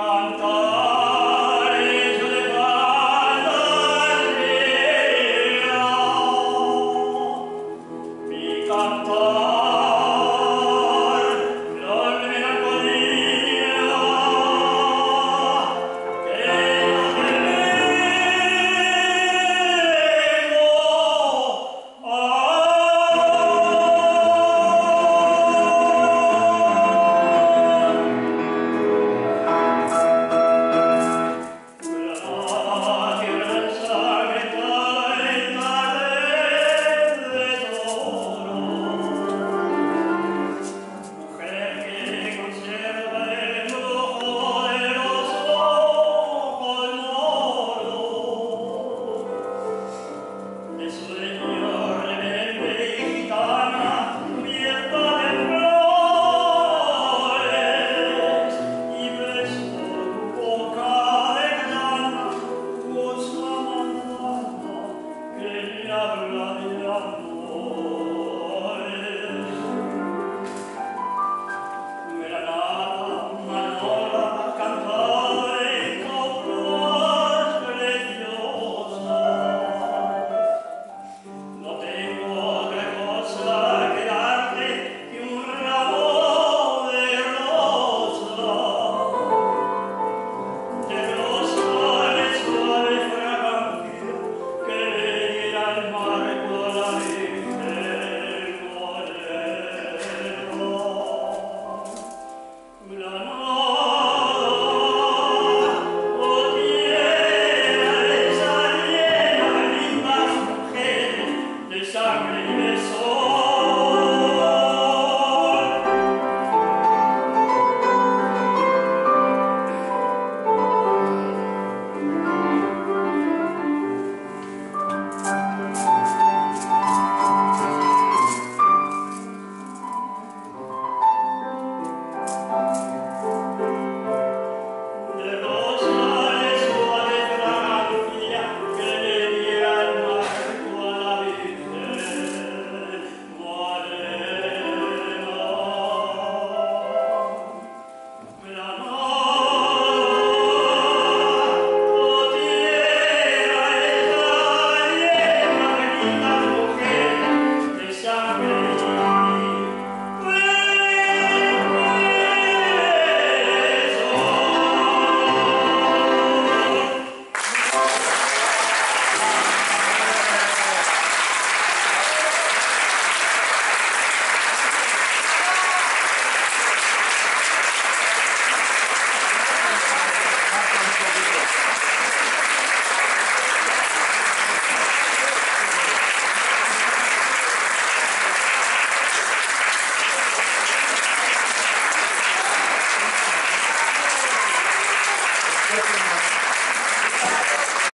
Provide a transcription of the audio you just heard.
cantar